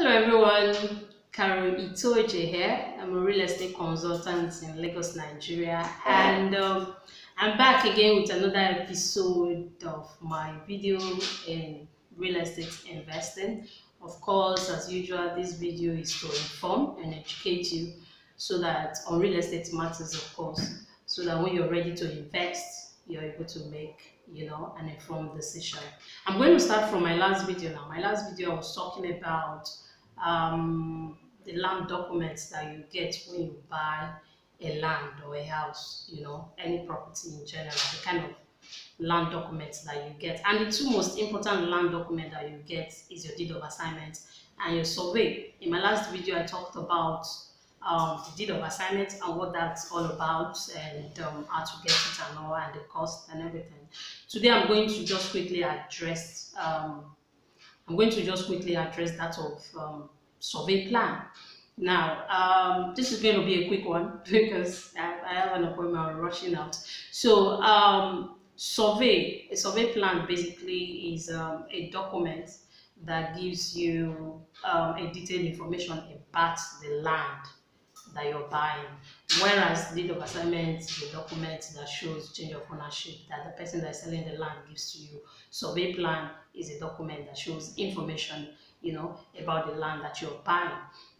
Hello everyone, Carol Itoje here. I'm a real estate consultant in Lagos, Nigeria, and um, I'm back again with another episode of my video in real estate investing. Of course, as usual, this video is to inform and educate you so that on real estate matters, of course, so that when you're ready to invest, you're able to make you know an informed decision. I'm going to start from my last video now. My last video I was talking about um, the land documents that you get when you buy a land or a house, you know, any property in general, the kind of land documents that you get. And the two most important land document that you get is your deed of assignment and your survey. In my last video, I talked about um, the deed of assignment and what that's all about and um, how to get it and all and the cost and everything. Today, I'm going to just quickly address um, I'm going to just quickly address that of um, survey plan. Now, um, this is going to be a quick one because I, I have an appointment, I'm rushing out. So, um, survey, a survey plan basically is um, a document that gives you um, a detailed information about the land that you're buying. Whereas deed of assignment is a document that shows change of ownership that the person that's selling the land gives to you. Survey plan is a document that shows information, you know, about the land that you're buying.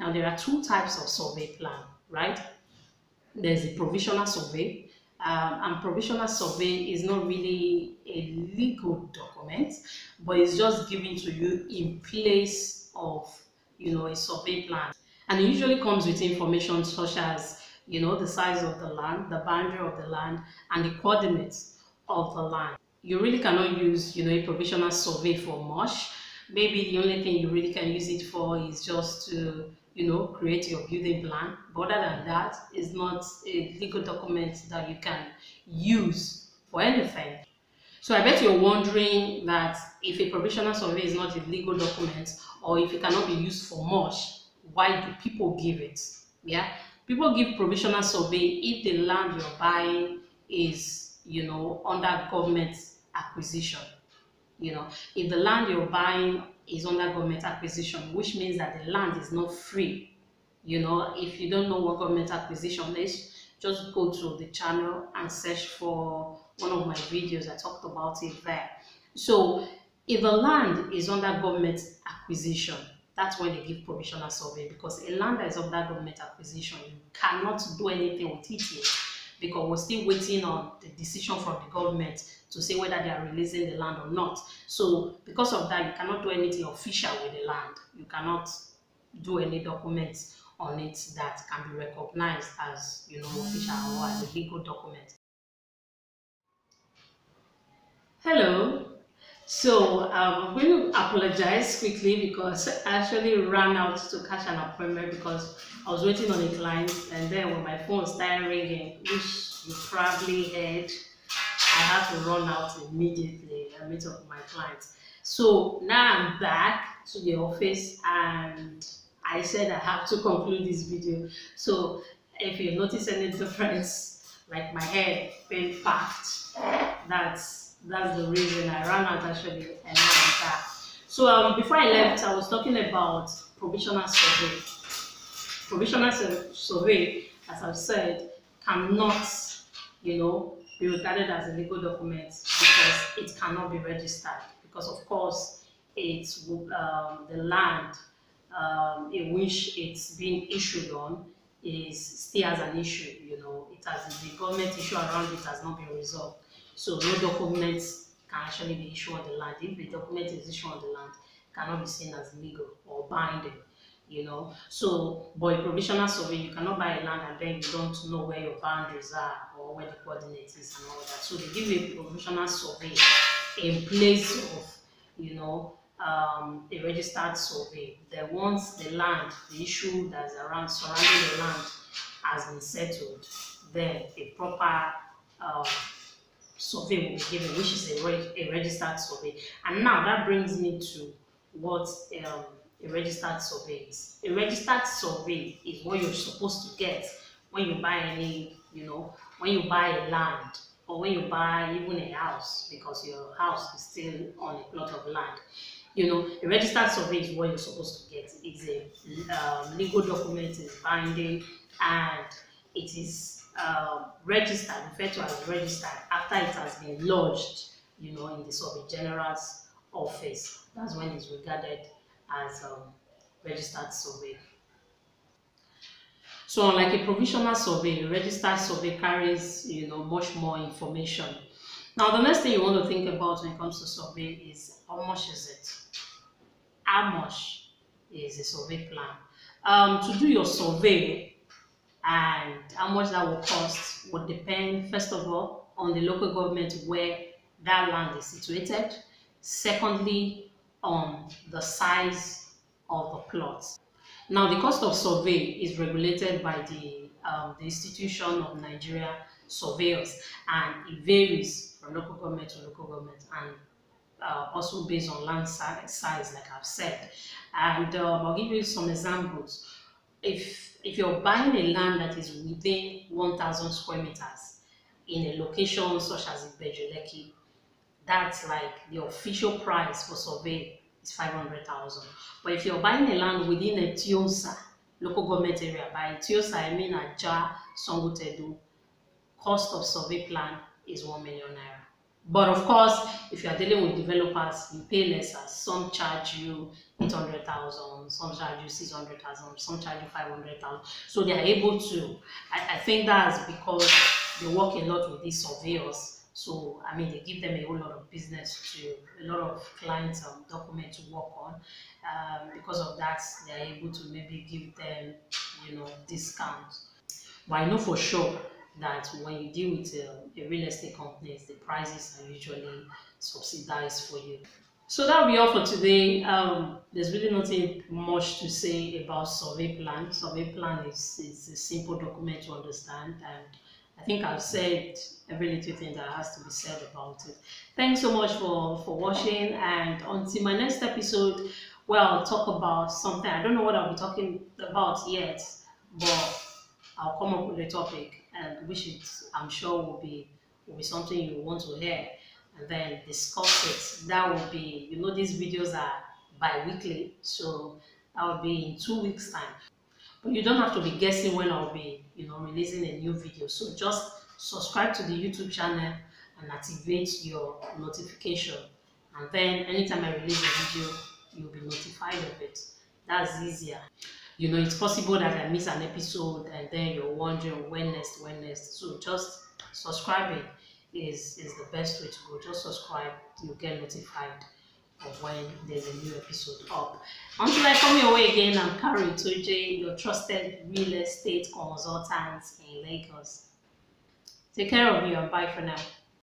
Now there are two types of survey plan, right? There's a provisional survey, um, and provisional survey is not really a legal document, but it's just given to you in place of, you know, a survey plan. And it usually comes with information such as, you know, the size of the land, the boundary of the land, and the coordinates of the land. You really cannot use, you know, a provisional survey for much. Maybe the only thing you really can use it for is just to, you know, create your building plan. But other than that, it's not a legal document that you can use for anything. So I bet you're wondering that if a provisional survey is not a legal document or if it cannot be used for much, why do people give it? Yeah, people give provisional survey if the land you're buying is, you know, under government acquisition. You know, if the land you're buying is under government acquisition, which means that the land is not free. You know, if you don't know what government acquisition is, just go to the channel and search for one of my videos. I talked about it there. So if the land is under government acquisition, that's when they give provisional survey because a land that is under government acquisition, you cannot do anything with it yet because we're still waiting on the decision from the government to say whether they are releasing the land or not. So because of that, you cannot do anything official with the land. You cannot do any documents on it that can be recognized as you know official or as a legal document. Hello, so um, I'm going to apologize quickly because I actually ran out to catch an appointment because I was waiting on a client and then when my phone started ringing, which you probably heard, I had to run out immediately and meet up with my client. So now I'm back to the office and I said I have to conclude this video. So if you notice any difference, like my head being packed, that's that's the reason I ran out actually and that. So um, before I left, I was talking about provisional survey. Provisional survey, as I've said, cannot, you know, be regarded as a legal document because it cannot be registered. Because of course, it's um, the land um, in which it's being issued on is still as an issue. You know, it has the government issue around it has not been resolved. So no documents can actually be issued on the land. If the document is issued on the land, cannot be seen as legal or binding, you know. So, by provisional survey, you cannot buy a land and then you don't know where your boundaries are or where the coordinates is and all that. So they give you a provisional survey in place of, you know, um, a registered survey. Then once the land, the issue that's around surrounding the land has been settled, then a proper um, survey be given, which is a, a registered survey. And now that brings me to what um, a registered survey is. A registered survey is what you're supposed to get when you buy any, you know, when you buy a land or when you buy even a house because your house is still on a plot of land. You know, a registered survey is what you're supposed to get. It is a um, legal document, is binding, and it is um, registered, referred to as registered, after it has been lodged, you know, in the Surveyor General's office. That's when it's regarded as um, registered survey. So unlike a provisional survey, a registered survey carries, you know, much more information. Now, the next thing you want to think about when it comes to survey is how much is it? How much is a survey plan? Um, to do your survey and how much that will cost would depend, first of all, on the local government where that land is situated. Secondly, on the size of the plot. Now, the cost of survey is regulated by the, um, the Institution of Nigeria Surveyors, and it varies from local government to local government, and uh, also based on land size, like I've said. And um, I'll give you some examples. If if you're buying a land that is within 1,000 square meters in a location such as Ibeju-Lekki, that's like the official price for survey is 500,000. But if you're buying a land within a Tiosa local government area, by Tiosa I mean Aja, Songotedu, cost of survey plan is 1 million naira. But of course, if you are dealing with developers, you pay lesser. Some charge you 800,000, some charge you 600,000, some charge you 500,000. So they are able to, I, I think that's because they work a lot with these surveyors so, I mean, they give them a whole lot of business to, a lot of clients and um, documents to work on. Um, because of that, they are able to maybe give them, you know, discounts. But I know for sure that when you deal with a, uh, a real estate companies, the prices are usually subsidized for you. So that'll be all for today. Um, there's really nothing much to say about survey plan. Survey plan is, is a simple document to understand and I think I've said every little thing that has to be said about it. Thanks so much for, for watching and until my next episode where I'll talk about something. I don't know what I'll be talking about yet, but I'll come up with a topic and which it I'm sure will be will be something you want to hear and then discuss it. That will be, you know, these videos are bi-weekly, so that will be in two weeks time. But you don't have to be guessing when I'll be, you know, releasing a new video. So just subscribe to the YouTube channel and activate your notification. And then anytime I release a video, you'll be notified of it. That's easier. You know, it's possible that I miss an episode and then you're wondering when next, when next. So just subscribing is, is the best way to go. Just subscribe, you'll get notified of when there's a new episode up. Until I come your way again, I'm Carol Itoje, your trusted real estate consultant in Lagos. Take care of you and bye for now.